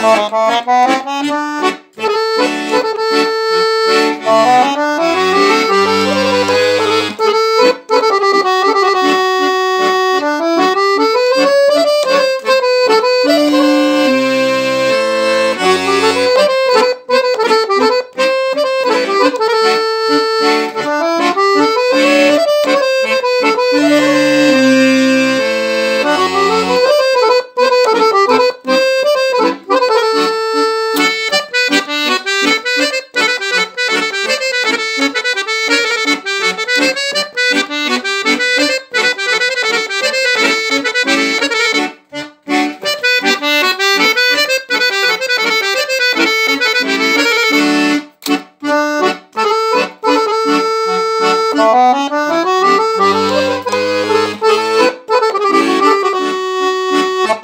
なるほど。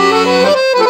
Música